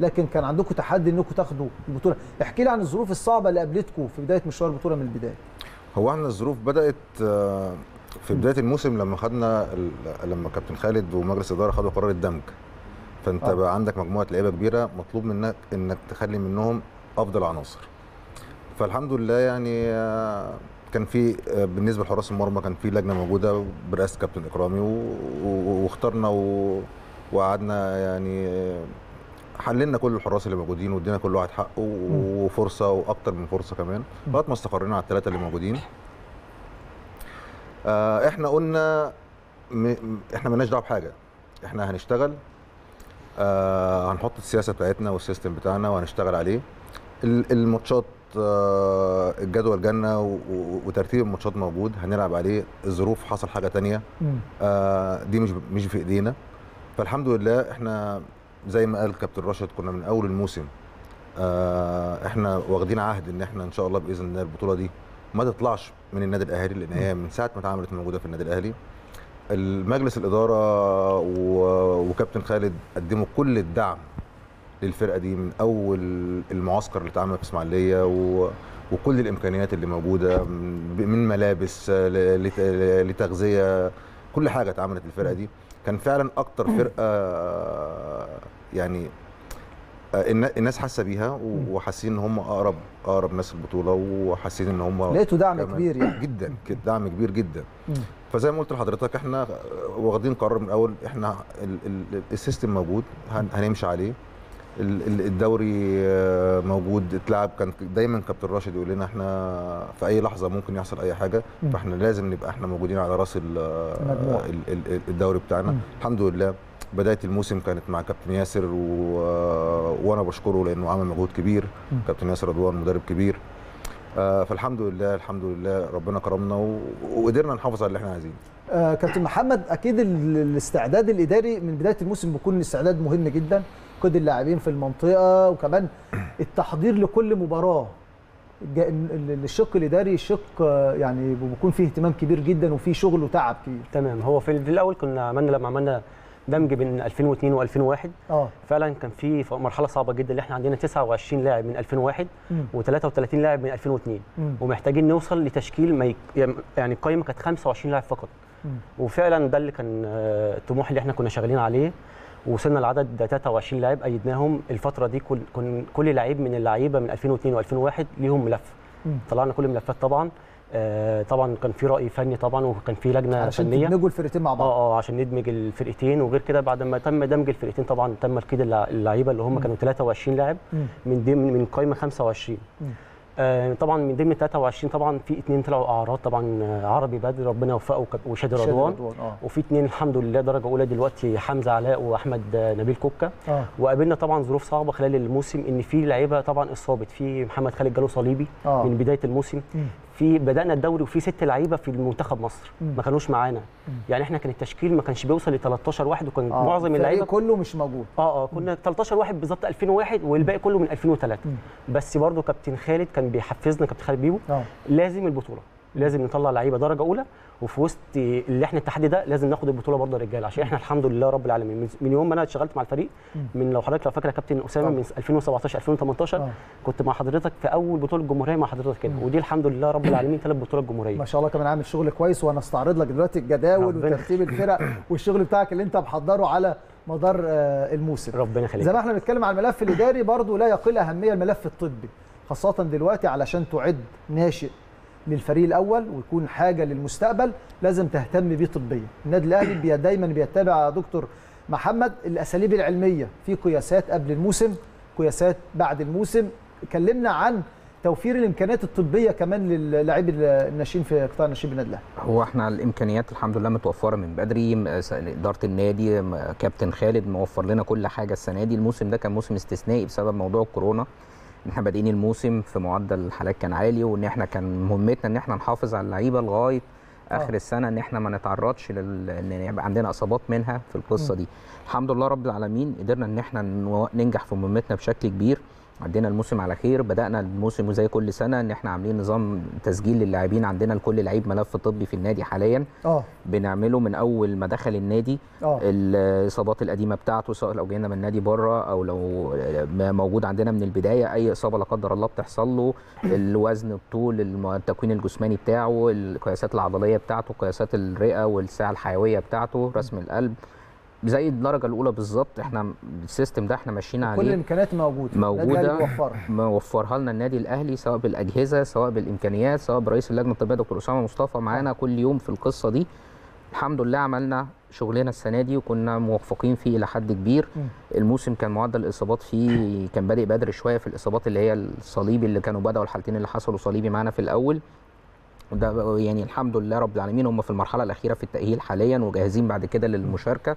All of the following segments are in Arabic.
لكن كان عندكم تحدي إنكم تاخدوا البطولة. احكي لي عن الظروف الصعبة اللي قابلتكم في بداية مشوار البطولة من البداية. هو إحنا الظروف بدأت آه، في بداية الموسم لما خدنا لما كابتن خالد ومجلس الإدارة خدوا قرار الدمج. فأنت آه. بقى عندك مجموعة لعيبة كبيرة مطلوب منك إنك تخلي منهم أفضل عناصر. فالحمد لله يعني آه، كان في آه، بالنسبة لحراس المرمى كان في لجنة موجودة برئاسة كابتن إكرامي واخترنا وقعدنا يعني حللنا كل الحراس اللي موجودين وادينا كل واحد حقه وفرصة وأكتر من فرصة كمان لغاية ما استقرينا على الثلاثه اللي موجودين. آه، إحنا قلنا م... إحنا مالناش دعوة بحاجة. إحنا هنشتغل آه هنحط السياسة بتاعتنا والسيستم بتاعنا وهنشتغل عليه. ال- الماتشات آه الجدول جالنا و- وترتيب الماتشات موجود هنلعب عليه. الظروف حصل حاجة تانية. آه دي مش مش في إيدينا. فالحمد لله إحنا زي ما قال كابتن راشد كنا من أول الموسم. آه إحنا واخدين عهد إن إحنا إن شاء الله بإذن الله البطولة دي ما تطلعش من النادي الأهلي لأن هي من ساعة ما اتعملت موجودة في النادي الأهلي. المجلس الإدارة وكابتن خالد قدموا كل الدعم للفرقة دي من أول المعسكر اللي اتعمل في إسماعيلية و... وكل الإمكانيات اللي موجودة من ملابس لتغذية كل حاجة اتعملت للفرقة دي. كان فعلا أكتر فرقة يعني النا- الناس حاسة بيها وحاسين إن هم أقرب أقرب ناس البطوله وحاسين إن هم لقيتوا دعم كبير يعني. جدا دعم كبير جدا. فزي ما قلت لحضرتك إحنا واخدين قرار من الأول إحنا ال- ال- السيستم موجود هن- هنمشي عليه. الدوري آه، موجود اتلعب. كان دايما كابتن راشد يقول لنا إحنا في أي لحظة ممكن يحصل أي حاجة. فإحنا لازم نبقى إحنا موجودين على رأس الدوري بتاعنا. الحمد لله بداية الموسم كانت مع كابتن ياسر و... وأنا بشكره لأنه عمل مجهود كبير. كابتن ياسر رضوان مدرب كبير. آه، فالحمد لله الحمد لله ربنا كرمنا و... وقدرنا نحافظ على اللي إحنا عايزينه. آه كابتن محمد أكيد ال- الاستعداد الإداري من بداية الموسم بيكون استعداد مهم جدا. كل اللاعبين في المنطقة وكمان التحضير لكل مباراة الشق الإداري شق يعني بيكون فيه اهتمام كبير جدا وفيه شغل وتعب كبير تمام هو في الأول كنا عملنا لما عملنا دمج بين 2002 و2001 آه فعلا كان في مرحلة صعبة جدا اللي إحنا عندنا 29 لاعب من 2001 مم. و33 لاعب من 2002 مم. ومحتاجين نوصل لتشكيل ما. يعني القائمه كانت 25 لاعب فقط مم. وفعلا ده اللي كان آه، الطموح اللي إحنا كنا شغالين عليه وصلنا لعدد 23 لاعب أيدناهم. الفترة دي كل كل لعيب من اللعيبة من 2002 و2001 ليهم ملف. طلعنا كل الملفات طبعا. آه، طبعا كان في رأي فني طبعا وكان في لجنة علشان فنية. تدمجوا الفرقتين مع بعض. آه آه عشان ندمج الفرقتين. وغير كده بعد ما تم دمج الفرقتين طبعا تم ركيد اللع- اللعيبة اللي هم كانوا 23 لاعب. من من قائمه 25 مم. آه طبعا من ضمن 23 طبعا في اثنين طلعوا أعراض. طبعا آه، عربي بدر ربنا يوفقه وشادي شادي رضوان آه. وفي اثنين الحمد لله درجة أولى دلوقتي حمزة علاء وأحمد آه، نبيل كوكا. آه. وقابلنا طبعا ظروف صعبة خلال الموسم إن في لعيبة طبعا إصابت. في محمد خالد جاله صليبي آه. من بداية الموسم. مم. في بدأنا الدوري وفي ست لعيبة في المنتخب مصر. ما كانوش معانا. يعني إحنا كان التشكيل ما كانش بيوصل ل 13 واحد وكان آه. معظم اللعيبة كله مش موجود. آه آه كنا 13 واحد بالظبط 2001 والباقي كله من 2003 مم. بس برضه كابتن خالد كان بيحفزنا كابتن خالد بيبو آه. لازم البطولة. لازم نطلع لعيبة درجة أولى وفي وسط اللي إحنا التحدي ده لازم ناخد البطولة برضه رجالة عشان إحنا الحمد لله رب العالمين من- يوم ما أنا اشتغلت مع الفريق من لو حضرتك لو فاكر يا كابتن أسامة طبعا. من 2017 2018 آه. كنت مع حضرتك في أول بطولة جمهورية مع حضرتك كده ودي الحمد لله رب العالمين ثلاث بطولات جمهورية ما شاء الله كمان عامل شغل كويس وأنا استعرض لك دلوقتي الجداول. وترتيب الفرق والشغل بتاعك اللي أنت محضره على مدار آه، الموسم ربنا يخليك زي ما إحنا بنتكلم على الملف الإداري برضه لا يقل أهمية الملف الطبي خاصة دلوقتي علشان تعد ناشئ للفريق الأول ويكون حاجة للمستقبل لازم تهتم بيه طبيا. النادي الأهلي دايما بيتبع يا دكتور محمد الأساليب العلمية. في قياسات قبل الموسم قياسات بعد الموسم. كلمنا عن توفير الإمكانيات الطبية كمان للاعبي الناشئين في قطاع الناشئين بالنادي الأهلي. هو إحنا الإمكانيات الحمد لله متوفرة من بدري. إدارة النادي كابتن خالد موفر لنا كل حاجة السنة دي. الموسم ده كان موسم استثنائي بسبب موضوع الكورونا. ان إحنا بادئين الموسم في معدل الحالات كان عالي وإن إحنا كان مهمتنا إن إحنا نحافظ على اللعيبة لغاية آخر آه. السنة إن إحنا ما نتعرضش لل... إن يبقى عندنا إصابات منها في القصة دي. الحمد لله رب العالمين قدرنا إن إحنا ننجح في مهمتنا بشكل كبير. عدينا الموسم على خير بدأنا الموسم زي كل سنة إن إحنا عاملين نظام تسجيل للاعبين عندنا لكل لعيب ملف طبي في النادي حاليا. آه. بنعمله من أول ما دخل النادي. آه. الإصابات القديمة بتاعته سواء لو جينا من نادي بره أو لو موجود عندنا من البداية أي إصابة لا قدر الله بتحصل له. الوزن الطول التكوين الجسماني بتاعه القياسات العضلية بتاعته قياسات الرئة والساعة الحيوية بتاعته رسم القلب. زي الدرجة الأولى بالظبط إحنا السيستم ده إحنا ماشيين كل عليه. الإمكانيات موجودة. بيوفرها. موفرها لنا النادي الأهلي سواء بالأجهزة سواء بالإمكانيات سواء برئيس اللجنة الطبية دكتور أسامة مصطفى معانا كل يوم في القصة دي. الحمد لله عملنا شغلنا السنة دي وكنا موفقين فيه إلى حد كبير. الموسم كان معدل الإصابات فيه كان بادئ بدري شوية في الإصابات اللي هي الصليبي اللي كانوا بدأوا الحالتين اللي حصلوا صليبي معانا في الأول. وده يعني الحمد لله رب العالمين هم في المرحلة الأخيرة في التأهيل حاليا وجاهزين بعد كده للمشاركة.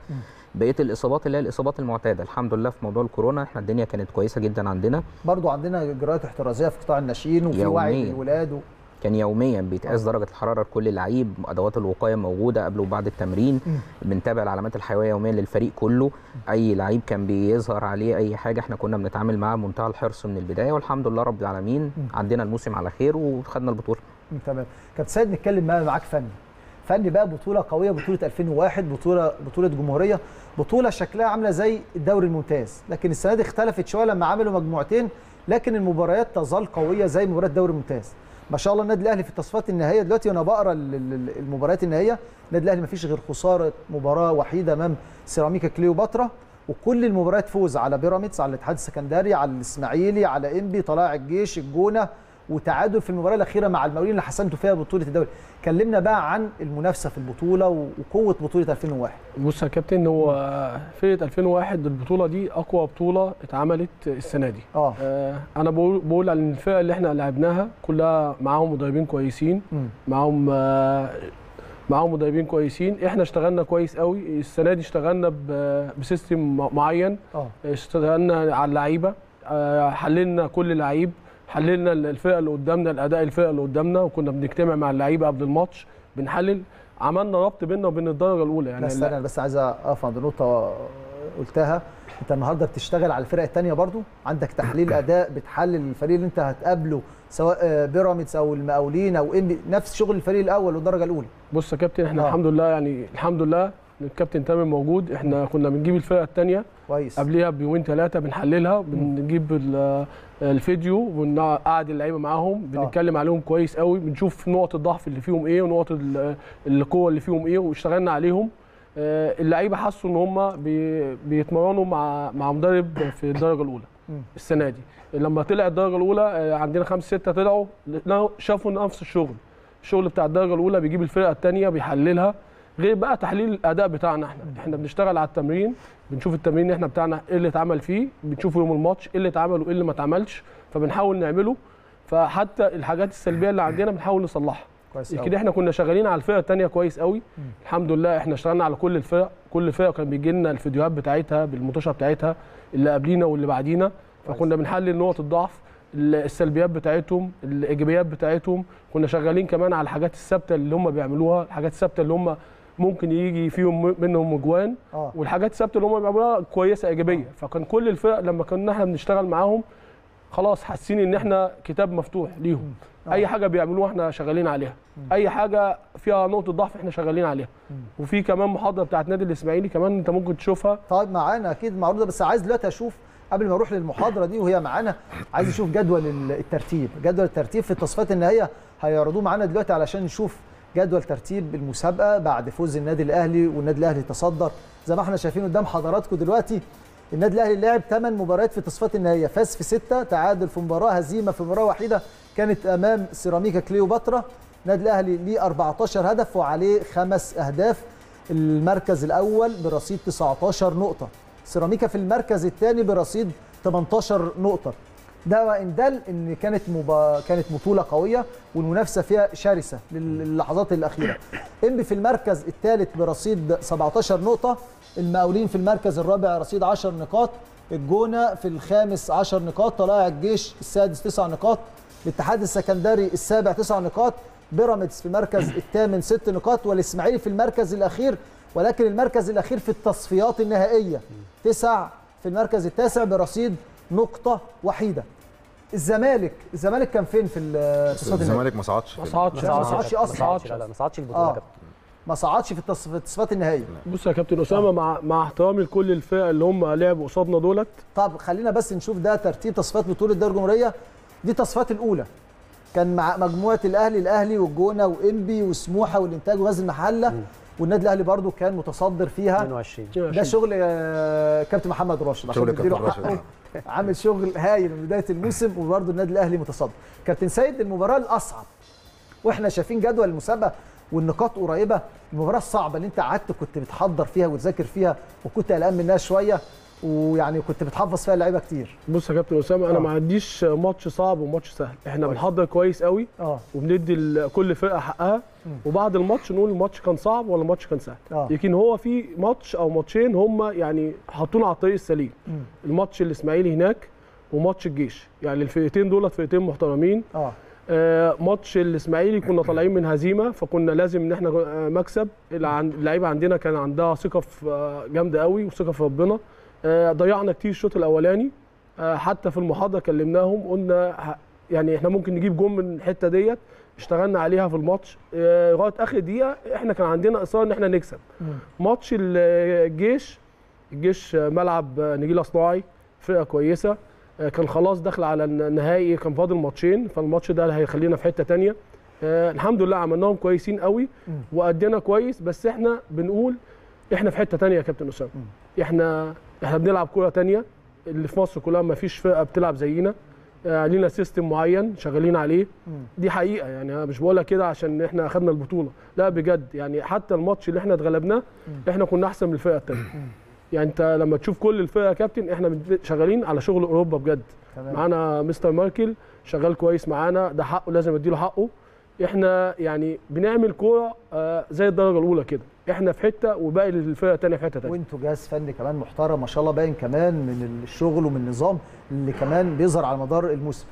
بقيه الإصابات اللي هي الإصابات المعتادة الحمد لله في موضوع الكورونا إحنا الدنيا كانت كويسة جدا عندنا برضو عندنا اجراءات احترازية في قطاع الناشئين وفي وعي يومياً. للولاد و... كان يوميا بيتقاس درجة الحرارة لكل لعيب أدوات الوقاية موجودة قبل وبعد التمرين. بنتابع العلامات الحيوية يوميا للفريق كله أي لعيب كان بيظهر عليه أي حاجة إحنا كنا بنتعامل معاه بمنتهى الحرص من البداية والحمد لله رب العالمين. عندنا الموسم على خير وخدنا البطولة تمام. كابتن سيد نتكلم بقى معاك فني. فني بقى بطولة قوية بطولة 2001 بطولة بطولة جمهورية بطولة شكلها عاملة زي الدوري الممتاز. لكن السنة دي اختلفت شوية لما عملوا مجموعتين لكن المباريات تظل قوية زي مباريات الدوري الممتاز. ما شاء الله النادي الأهلي في التصفيات النهائية دلوقتي وأنا بقرأ ال- ال- المباريات النهائية النادي الأهلي ما فيش غير خسارة مباراة وحيدة أمام سيراميكا كليوباترا وكل المباريات فوز على بيراميدز على الاتحاد السكندري على الإسماعيلي على إنبي طلائع الجيش الجونة. وتعادل في المباراه الاخيره مع المقاولين اللي حسمتوا فيها بطوله الدوري. كلمنا بقى عن المنافسه في البطوله وقوه بطوله 2001 بص يا كابتن هو فرقة 2001 البطولة دي أقوى بطولة اتعملت السنة دي. آه. آه، أنا بقول بقول عن الفرقة اللي إحنا لعبناها كلها معاهم مدربين كويسين. مم. معاهم آه، معاهم مدربين كويسين. إحنا اشتغلنا كويس قوي. السنة دي اشتغلنا بسيستم م- معين. آه. اشتغلنا على اللعيبة. آه، حللنا كل لعيب. حللنا الفرقة اللي قدامنا الأداء الفرقة اللي قدامنا وكنا بنجتمع مع اللعيبة قبل الماتش بنحلل. عملنا ربط بيننا وبين الدرجة الأولى. يعني استنى أنا بس عايز أقف عند نقطة قلتها. أنت النهارده بتشتغل على الفرق الثانية برضو؟ عندك تحليل أداء بتحلل الفريق اللي أنت هتقابله سواء آه، بيراميدز أو المقاولين أو إنبي نفس شغل الفريق الأول والدرجة الأولى. بص يا كابتن إحنا آه. الحمد لله يعني الحمد لله الكابتن تامر موجود. إحنا كنا بنجيب الفرقة الثانية كويس. قبليها بيومين ثلاثة بنحللها بنجيب ال- الفيديو ونقعد اللعيبة معاهم. بنتكلم عليهم كويس قوي بنشوف نقط الضعف اللي فيهم إيه ونقط ال- القوة اللي فيهم إيه واشتغلنا عليهم. آه، اللعيبة حسوا إن هم بي- بيتمرنوا مع مع مدرب في الدرجة الأولى. السنة دي. لما طلع الدرجة الأولى آه، عندنا خمسة ستة طلعوا شافوا نفس الشغل. الشغل بتاع الدرجة الأولى بيجيب الفرقة الثانية بيحللها. غير بقى تحليل الأداء بتاعنا إحنا. إحنا بنشتغل على التمرين بنشوف التمرين إحنا بتاعنا إيه اللي اتعمل فيه بنشوفه يوم الماتش إيه اللي اتعمل وايه اللي ما اتعملش فبنحاول نعمله. فحتى الحاجات السلبية اللي عندنا بنحاول نصلحها. كويس كده أوي. إحنا كنا شغالين على الفرقه الثانية كويس قوي مم. الحمد لله إحنا اشتغلنا على كل الفرق كل فرقه كان بيجي لنا الفيديوهات بتاعتها بالمطوشه بتاعتها اللي قبلينا واللي بعدينا. فكنا بنحلل نقط الضعف ال- السلبيات بتاعتهم الإيجابيات بتاعتهم. كنا شغالين كمان على الحاجات الثابتة اللي هم بيعملوها الحاجات الثابتة اللي هم ممكن يجي فيهم منهم اجوان آه. والحاجات الثابتة اللي هم بيعملوها كويسة إيجابية. فكان كل الفرق لما كنا إحنا بنشتغل معاهم خلاص حاسين إن إحنا كتاب مفتوح ليهم. آه. أي حاجة بيعملوها إحنا شغالين عليها. أي حاجة فيها نقطة ضعف إحنا شغالين عليها. وفي كمان محاضرة بتاعت نادي الإسماعيلي كمان أنت ممكن تشوفها. طيب معانا أكيد معروضة بس عايز دلوقتي أشوف قبل ما أروح للمحاضرة دي وهي معانا عايز أشوف جدول ال- الترتيب. جدول الترتيب في التصفيات النهائية هيعرضوه معانا دلوقتي علشان نشوف جدول ترتيب المسابقة بعد فوز النادي الأهلي والنادي الأهلي تصدر. زي ما إحنا شايفين قدام حضراتكم دلوقتي النادي الأهلي لعب 8 مباريات في التصفيات النهائية فاز في 6 تعادل في مباراة هزيمة في مباراة وحيدة كانت أمام سيراميكا كليوباترا. النادي الأهلي ليه 14 هدف وعليه خمس أهداف. المركز الأول برصيد 19 نقطة. سيراميكا في المركز الثاني برصيد 18 نقطة. ده وإن دل إن كانت مبا... كانت بطولة قوية والمنافسة فيها شرسة للحظات الأخيرة. إنبي في المركز الثالث برصيد 17 نقطة المقاولين في المركز الرابع رصيد 10 نقاط الجونة في الخامس 10 نقاط طلائع الجيش السادس 9 نقاط الاتحاد السكندري السابع 9 نقاط بيراميدز في المركز الثامن 6 نقاط والإسماعيلي في المركز الأخير ولكن المركز الأخير في التصفيات النهائية. تسع في المركز التاسع برصيد نقطة وحيدة. الزمالك الزمالك كان فين في التصفيات النهائيه الزمالك ما صعدش ما صعدش ما صعدش. صعدش. لا ما صعدش البطولة يا كابتن. ما صعدش في التصف- في التصفيات النهائيه بص يا كابتن أسامة مع مع احترامي لكل الفرق اللي هم لعبوا قصادنا دولت. طب خلينا بس نشوف ده ترتيب تصفيات بطولة الدوري الجمهورية. دي التصفيات الأولى. كان مع مجموعة الأهلي الأهلي والجونة وإنبي وسموحة والإنتاج وغزل المحلة. والنادي الأهلي برضو كان متصدر فيها. 22 ده شغل آه، كابتن محمد راشد. عشان شغل كابتن نديله راشد، حقه. عامل شغل هايل من بداية الموسم وبرضه النادي الأهلي متصدر. كابتن سيد المباراة الأصعب. وإحنا شايفين جدول المسابقة والنقاط قريبة. المباراة الصعبه اللي انت قعدت كنت بتحضر فيها وتذاكر فيها وكنت قلقان منها شوية. ويعني كنت بتحفظ فيها اللعيبة كتير. بص يا كابتن أسامة أنا آه. ما عنديش ماتش صعب وماتش سهل. إحنا بنحضر كويس قوي آه. وبندي كل فرقة حقها. وبعد الماتش نقول الماتش كان صعب ولا الماتش كان سهل. آه. لكن هو في ماتش أو ماتشين هم يعني حطونا على الطريق السليم. مم. الماتش الإسماعيلي هناك وماتش الجيش. يعني الفرقتين دولت فرقتين محترمين. آه. آه، ماتش الإسماعيلي كنا طالعين من هزيمة فكنا لازم إن إحنا مكسب اللعيبة عندنا كان عندها ثقة آه، جامدة قوي وثقة في ربنا. ضيعنا كتير الشوط الأولاني. آه، حتى في المحاضرة كلمناهم قلنا يعني إحنا ممكن نجيب جون من الحتة ديت اشتغلنا عليها في الماتش. آه، لغاية آخر دقيقة إحنا كان عندنا إصرار إن إحنا نكسب. ماتش ال- الجيش الجيش آه، ملعب آه، نجيله صناعي فرقة كويسة. آه، كان خلاص داخل على النهائي كان فاضل ماتشين. فالماتش ده هيخلينا في حتة تانية. آه، الحمد لله عملناهم كويسين قوي وادينا كويس. بس إحنا بنقول إحنا في حتة تانية يا كابتن أسامة. إحنا إحنا بنلعب كوره تانية. اللي في مصر كلها ما فيش فرقة بتلعب زينا. آه، لينا سيستم معين شغالين عليه. دي حقيقة يعني. أنا مش بقولها كده عشان إحنا أخدنا البطولة. لا بجد يعني حتى الماتش اللي إحنا اتغلبناه إحنا كنا أحسن من الفرقة الثانية يعني أنت لما تشوف كل الفرقة يا كابتن إحنا شغالين على شغل أوروبا بجد. معانا مستر ماركل شغال كويس معانا. ده حقه لازم أديله حقه. إحنا يعني بنعمل كورة آه، زي الدرجة الأولى كده. إحنا في حتة وباقي الفرقه الثانية في حتة ثانية وانتوا جهاز فني كمان محترم ما شاء الله باين كمان من الشغل ومن النظام اللي كمان بيظهر على مدار الموسم.